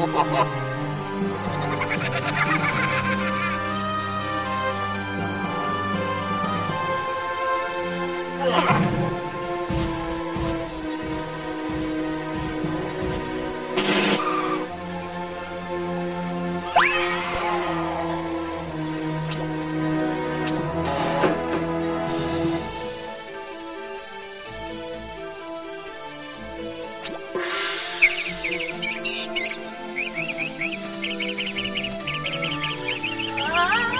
Yeah. Ah!